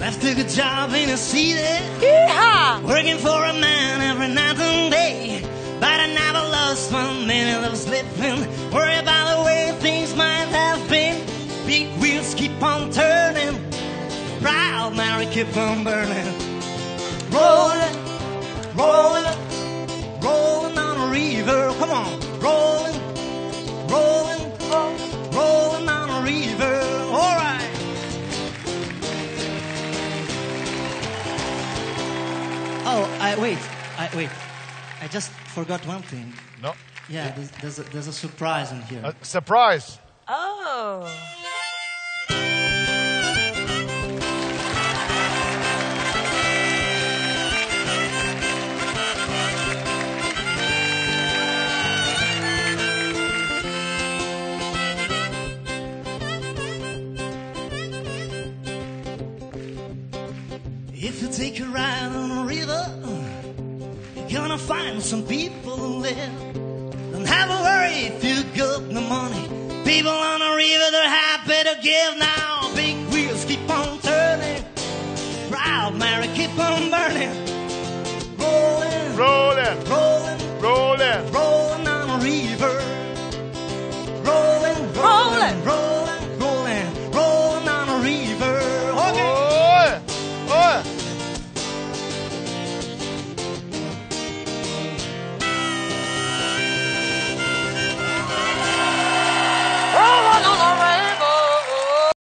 Wife took a job in a city, Yeehaw! working for a man every night and day. But I never lost one minute of sleeping. Worry about the way things might have been. Big wheels keep on turning. Proud Mary keep on burning. Rolling, rolling, rolling on a river. Come on, rolling, rolling, oh, rolling on a river. Oh, I wait. I wait. I just forgot one thing. No. Yeah, there's, there's, a, there's a surprise in here. A surprise. Oh. If you take a ride on a river, you're gonna find some people there. Don't have a worry if you got no money. People on the river, they're happy to give now. Big wheels keep on turning. Proud Mary keep on burning.